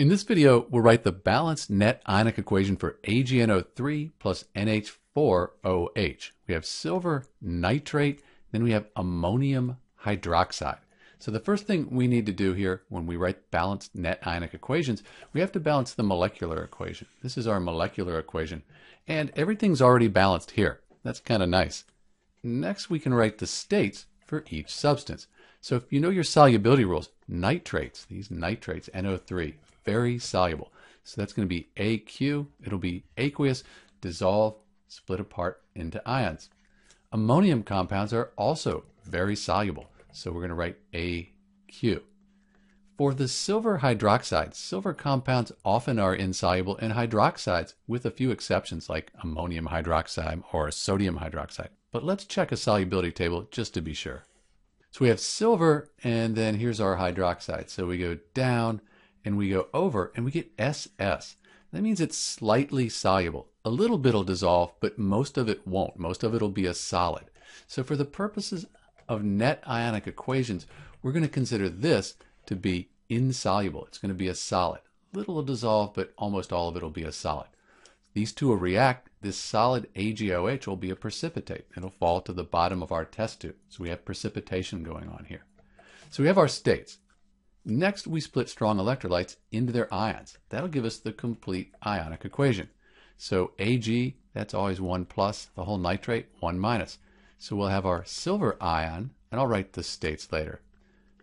In this video, we'll write the balanced net ionic equation for AgNO3 plus NH4OH. We have silver nitrate, then we have ammonium hydroxide. So the first thing we need to do here when we write balanced net ionic equations, we have to balance the molecular equation. This is our molecular equation. And everything's already balanced here. That's kind of nice. Next, we can write the states for each substance. So if you know your solubility rules, nitrates, these nitrates, NO3, very soluble. So that's going to be AQ. It'll be aqueous, dissolve, split apart into ions. Ammonium compounds are also very soluble. So we're going to write AQ. For the silver hydroxide, silver compounds often are insoluble in hydroxides with a few exceptions like ammonium hydroxide or sodium hydroxide. But let's check a solubility table just to be sure. So we have silver and then here's our hydroxide. So we go down and we go over and we get SS. That means it's slightly soluble. A little bit will dissolve, but most of it won't. Most of it will be a solid. So for the purposes of net ionic equations, we're going to consider this to be insoluble. It's going to be a solid. Little will dissolve, but almost all of it will be a solid. These two will react. This solid AgOH will be a precipitate. It'll fall to the bottom of our test tube. So we have precipitation going on here. So we have our states. Next, we split strong electrolytes into their ions. That'll give us the complete ionic equation. So Ag, that's always 1 plus, the whole nitrate, 1 minus. So we'll have our silver ion, and I'll write the states later.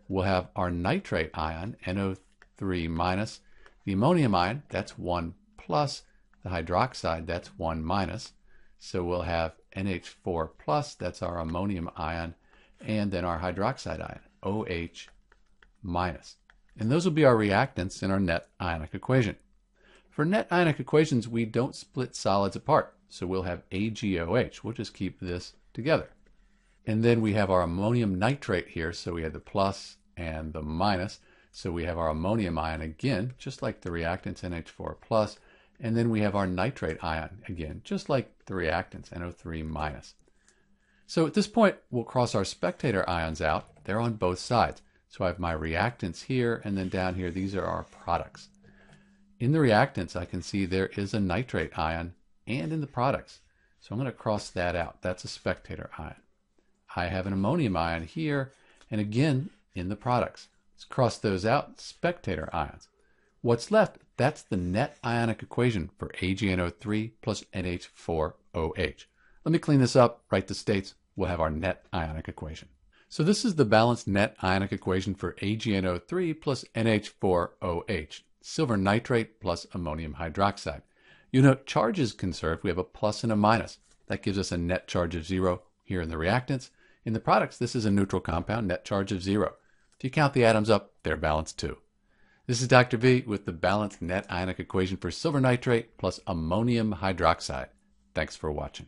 We'll have our nitrate ion, NO3 minus. The ammonium ion, that's 1 plus. The hydroxide, that's 1 minus. So we'll have NH4 plus, that's our ammonium ion, and then our hydroxide ion, OH minus. And those will be our reactants in our net ionic equation. For net ionic equations, we don't split solids apart. So we'll have AgOH. We'll just keep this together. And then we have our ammonium nitrate here. So we have the plus and the minus. So we have our ammonium ion again, just like the reactants NH4 plus. And then we have our nitrate ion again, just like the reactants NO3 minus. So at this point, we'll cross our spectator ions out. They're on both sides. So I have my reactants here, and then down here, these are our products. In the reactants, I can see there is a nitrate ion and in the products. So I'm going to cross that out. That's a spectator ion. I have an ammonium ion here, and again, in the products. Let's cross those out, spectator ions. What's left, that's the net ionic equation for AgNO3 plus NH4OH. Let me clean this up, write the states, we'll have our net ionic equation. So this is the balanced net ionic equation for AgNO3 plus NH4OH, silver nitrate plus ammonium hydroxide. You note charge is conserved. We have a plus and a minus. That gives us a net charge of zero here in the reactants. In the products, this is a neutral compound, net charge of zero. If you count the atoms up, they're balanced too. This is Dr. B with the balanced net ionic equation for silver nitrate plus ammonium hydroxide. Thanks for watching.